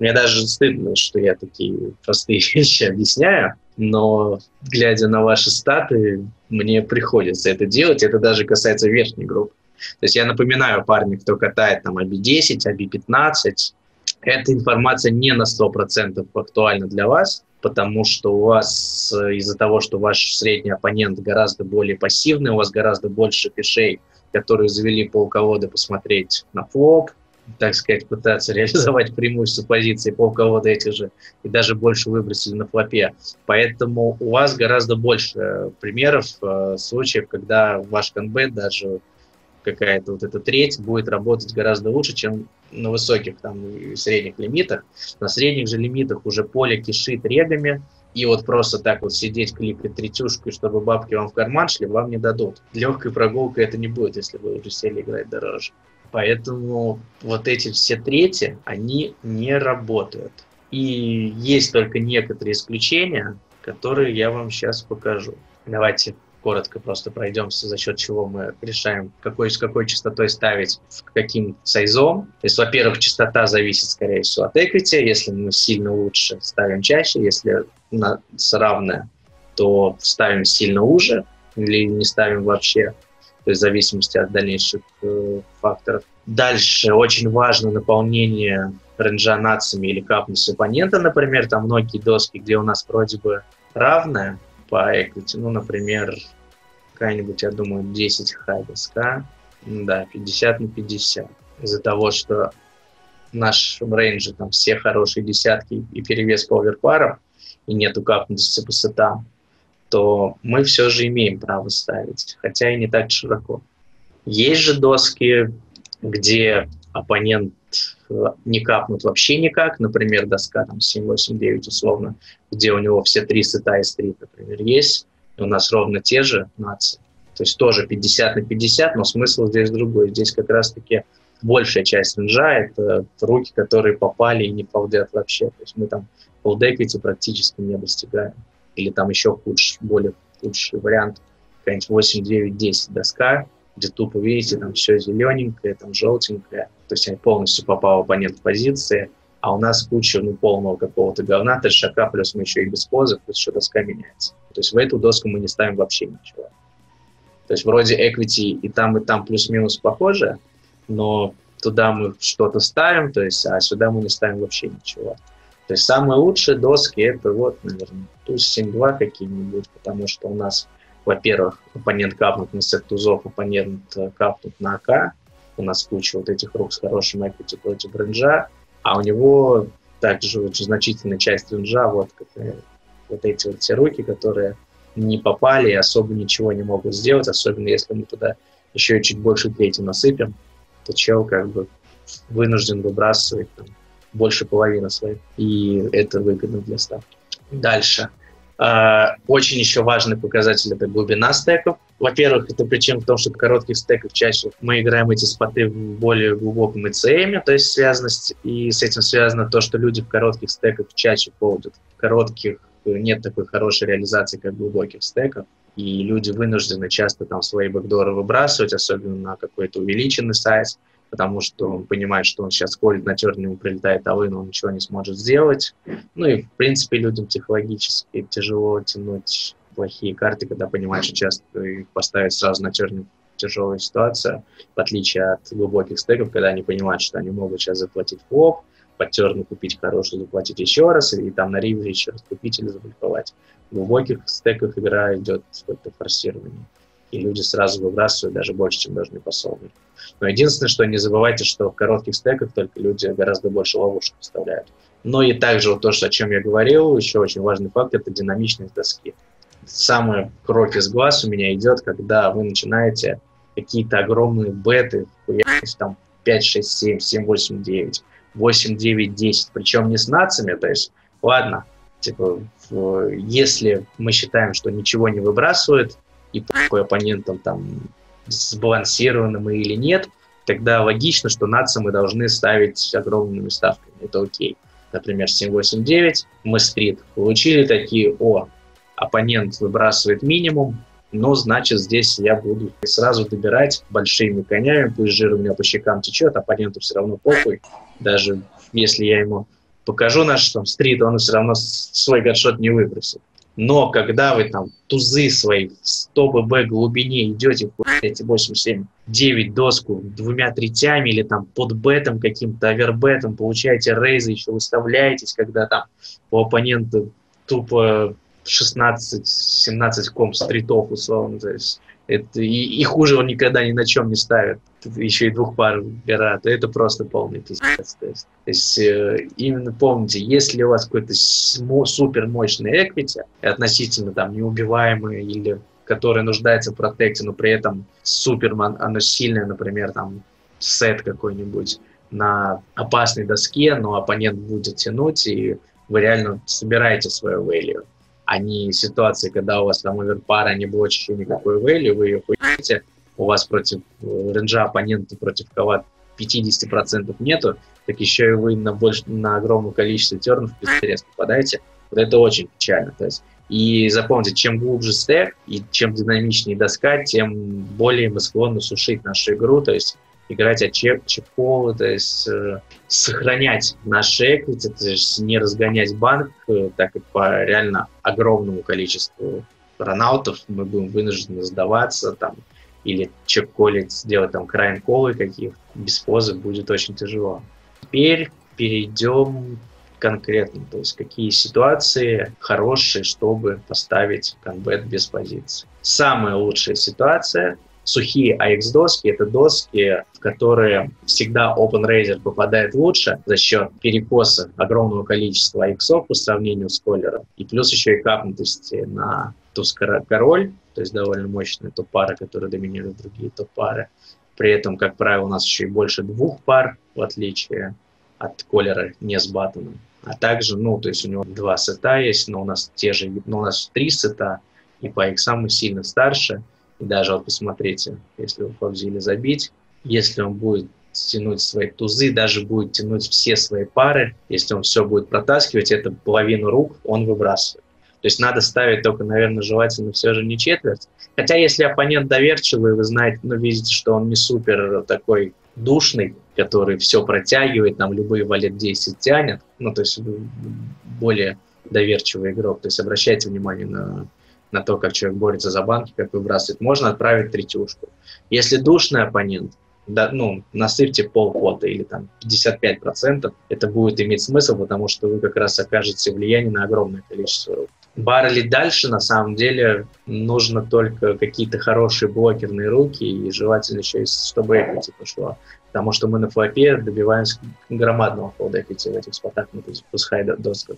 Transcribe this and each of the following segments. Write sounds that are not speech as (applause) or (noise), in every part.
Мне даже стыдно, что я такие простые (laughs) вещи объясняю, но глядя на ваши статы, мне приходится это делать. Это даже касается верхней группы. То есть я напоминаю парню, кто катает там AB10, AB15, эта информация не на 100% актуальна для вас, потому что у вас э, из-за того, что ваш средний оппонент гораздо более пассивный, у вас гораздо больше пешей, которые завели полководы посмотреть на флоп, так сказать, пытаться (laughs) реализовать преимущество позиции полковода этих же, и даже больше выбросили на флопе. Поэтому у вас гораздо больше примеров, э, случаев, когда ваш конбет даже какая-то вот эта треть будет работать гораздо лучше, чем на высоких там средних лимитах. На средних же лимитах уже поле кишит регами, и вот просто так вот сидеть, кликать третюшку, чтобы бабки вам в карман шли, вам не дадут. Легкой прогулкой это не будет, если вы уже сели играть дороже. Поэтому вот эти все трети, они не работают. И есть только некоторые исключения, которые я вам сейчас покажу. Давайте коротко просто пройдемся, за счет чего мы решаем, какой, с какой частотой ставить, с каким сайзом. То есть, во-первых, частота зависит, скорее всего, от equity. Если мы сильно лучше, ставим чаще. Если у нас равная, то ставим сильно уже или не ставим вообще. То есть в зависимости от дальнейших э, факторов. Дальше очень важно наполнение рейнджа нациями или капнус оппонента, например. Там многие доски, где у нас вроде бы равная, по equity. Ну, например, какая-нибудь, я думаю, 10 хай доска. Да, 50 на 50. Из-за того, что в нашем рейнже там все хорошие десятки и перевес по оверпарам, и нету капнутости по сетам, то мы все же имеем право ставить, хотя и не так широко. Есть же доски, где оппонент э, не капнут вообще никак, например, доска там 7, 8, 9 условно, где у него все три сета из 3, например, есть, у нас ровно те же нации. То есть тоже 50 на 50, но смысл здесь другой. Здесь как раз-таки большая часть ренжа — это руки, которые попали и не полдят вообще. То есть мы там полдекайте практически не достигаем. Или там еще худший, более худший вариант, какая-нибудь 8, 9, 10 доска, где тупо, видите, там все зелененькое, там желтенькое, то есть они полностью попал оппонент в позиции, а у нас куча ну, полного какого-то говна, то есть шака, плюс мы еще и без позы, плюс еще доска меняется. То есть в эту доску мы не ставим вообще ничего. То есть вроде equity и там, и там плюс-минус похоже, но туда мы что-то ставим, то есть, а сюда мы не ставим вообще ничего. То есть самые лучшие доски это вот, наверное, туз 7-2 какие-нибудь, потому что у нас во-первых, оппонент капнут на сет тузов, оппонент э, капнут на АК, у нас куча вот этих рук с хорошим эквити против ренджа, а у него также очень значительная часть ренджа, вот, как, вот эти вот все руки, которые не попали и особо ничего не могут сделать, особенно если мы туда еще чуть больше третий насыпем, то чел как бы вынужден выбрасывать там, больше половины своей, и это выгодно для ставки. Дальше. А, очень еще важный показатель – это глубина стеков. Во-первых, это причина в том, что в коротких стеках чаще мы играем эти споты в более глубоком ECM, то есть связанность, и с этим связано то, что люди в коротких стеках чаще полдят. В коротких нет такой хорошей реализации, как в глубоких стеках, и люди вынуждены часто там свои бэкдоры выбрасывать, особенно на какой-то увеличенный сайз – потому что он понимает, что он сейчас ходит на терн, ему прилетает авы, но он ничего не сможет сделать. Ну и, в принципе, людям психологически тяжело тянуть плохие карты, когда понимаешь, что часто их поставить сразу на терне тяжелая ситуация, в отличие от глубоких стеков, когда они понимают, что они могут сейчас заплатить флоп, под терну купить хороший, заплатить еще раз, и там на ривере еще раз купить или заблоковать. В глубоких стеках игра идет какое-то форсирование и люди сразу выбрасывают даже больше, чем должны по. Но единственное, что не забывайте, что в коротких стеках только люди гораздо больше ловушек вставляют. Но и также вот то, что, о чем я говорил, еще очень важный факт – это динамичность доски. Самый кровь из глаз у меня идет, когда вы начинаете какие-то огромные беты, там 5, 6, 7, 7, 8, 9, 8, 9, 10, причем не с нациями, то есть, ладно, типа, если мы считаем, что ничего не выбрасывает, и какой оппонентом там сбалансированным или нет, тогда логично, что нации мы должны ставить огромными ставками. Это окей. Например, 7-8-9, мы стрит получили такие, о, оппонент выбрасывает минимум, но значит здесь я буду сразу добирать большими конями, пусть жир у меня по щекам течет, оппоненту все равно похуй, даже если я ему покажу наш там стрит, он все равно свой гадшот не выбросит. Но когда вы там тузы свои в 100 ББ глубине идете, эти 8, 7, 9 доску двумя третями или там под бетом каким-то, овербетом, получаете рейзы, еще выставляетесь, когда там у оппонента тупо 16-17 комп стритов условно, то есть это, и, и хуже он никогда ни на чем не ставит. Еще и двух пар гора, то это просто полный пиздец. То есть, то есть э, именно помните, если у вас какой-то супер мощный эквити, относительно там неубиваемый или который нуждается в протекте, но при этом супер оно сильное, например, там сет какой-нибудь на опасной доске, но оппонент будет тянуть, и вы реально собираете свою value а не ситуации, когда у вас там оверпара, не блочите никакой value, вы ее хуете, у вас против э, ренджа оппонента, против кого 50% нету, так еще и вы на, больше, на огромное количество тернов пиздец попадаете. Вот это очень печально. То есть, и запомните, чем глубже стек и чем динамичнее доска, тем более мы склонны сушить нашу игру. То есть играть от чеп, чепкова, то есть э, сохранять наши эквити, то есть не разгонять банк, э, так как по реально огромному количеству ранаутов мы будем вынуждены сдаваться там, или чек-колить, сделать там крайн-колы каких без позы будет очень тяжело. Теперь перейдем конкретно, то есть какие ситуации хорошие, чтобы поставить конбет без позиции. Самая лучшая ситуация сухие AX-доски — это доски, в которые всегда OpenRaiser попадает лучше за счет перекоса огромного количества AX по сравнению с колером, и плюс еще и капнутости на туз король, то есть довольно мощная топ-пара, которая доминирует другие топ-пары. При этом, как правило, у нас еще и больше двух пар, в отличие от колера не с батоном. А также, ну, то есть у него два сета есть, но у нас те же, но у нас три сета, и по иксам мы сильно старше – и даже вот посмотрите, если вы повзили забить, если он будет тянуть свои тузы, даже будет тянуть все свои пары, если он все будет протаскивать, это половину рук он выбрасывает. То есть надо ставить только, наверное, желательно все же не четверть. Хотя если оппонент доверчивый, вы знаете, ну, видите, что он не супер такой душный, который все протягивает, там любые валет 10 тянет, ну, то есть более доверчивый игрок. То есть обращайте внимание на на то, как человек борется за банки, как выбрасывает, можно отправить третьюшку. Если душный оппонент, да, ну, насыпьте полквота или там 55%, это будет иметь смысл, потому что вы как раз окажете влияние на огромное количество рук. Баррели дальше, на самом деле, нужно только какие-то хорошие блокерные руки, и желательно еще, чтобы equity пошло. Потому что мы на флопе добиваемся громадного фолд equity в этих спотах, ну, то есть пускай досках.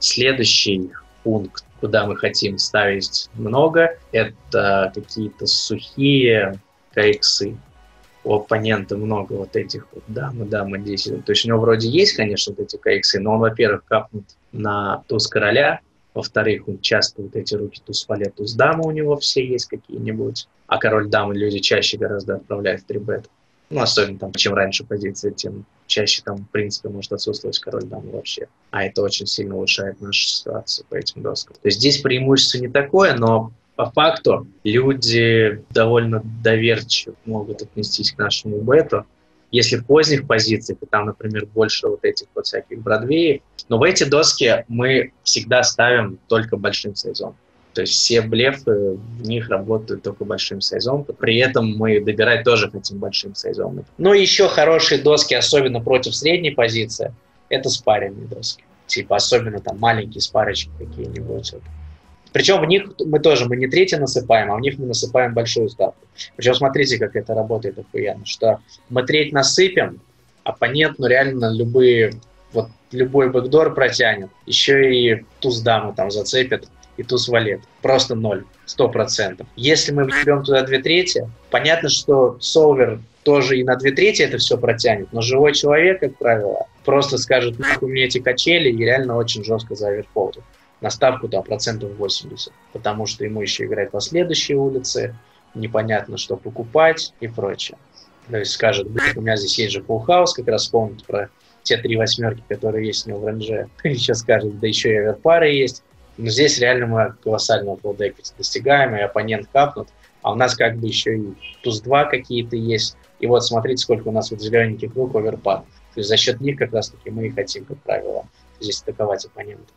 Следующий пункт, куда мы хотим ставить много, это какие-то сухие кайксы. У оппонента много вот этих вот дамы, дамы 10. То есть у него вроде есть, конечно, вот эти кайксы, но он, во-первых, капнут на туз короля, во-вторых, он часто вот эти руки туз валет, туз дамы у него все есть какие-нибудь, а король дамы люди чаще гораздо отправляют в 3 ну, особенно там, чем раньше позиция, тем чаще там, в принципе, может отсутствовать король дамы вообще. А это очень сильно улучшает нашу ситуацию по этим доскам. То есть здесь преимущество не такое, но по факту люди довольно доверчиво могут отнестись к нашему бету. Если в поздних позициях, и там, например, больше вот этих вот всяких бродвеев, но в эти доски мы всегда ставим только большим сайзом. То есть все блефы в них работают только большим сайзом. При этом мы добирать тоже хотим большим сайзом. Ну и еще хорошие доски, особенно против средней позиции, это спаренные доски. Типа особенно там маленькие спарочки какие-нибудь. Причем в них мы тоже, мы не третьи насыпаем, а в них мы насыпаем большую ставку. Причем смотрите, как это работает охуенно, что мы треть насыпем, оппонент, ну реально любые, вот любой бэкдор протянет, еще и туз даму там зацепит, и туз валет. Просто ноль, сто процентов. Если мы берем туда две трети, понятно, что солвер тоже и на две трети это все протянет, но живой человек, как правило, просто скажет, нахуй мне эти качели, и реально очень жестко заоверфолдит на ставку там, процентов 80, потому что ему еще играть по следующей улице, непонятно, что покупать и прочее. То есть скажет, у меня здесь есть же house, как раз помнит про те три восьмерки, которые есть у него в. (laughs) И сейчас скажет, да еще и оверпары есть. Но здесь реально мы колоссального фолд достигаем, и оппонент капнут, а у нас как бы еще и туз-2 какие-то есть. И вот смотрите, сколько у нас вот зелененьких рук оверпад. То есть за счет них как раз-таки мы и хотим, как правило, здесь атаковать оппонента.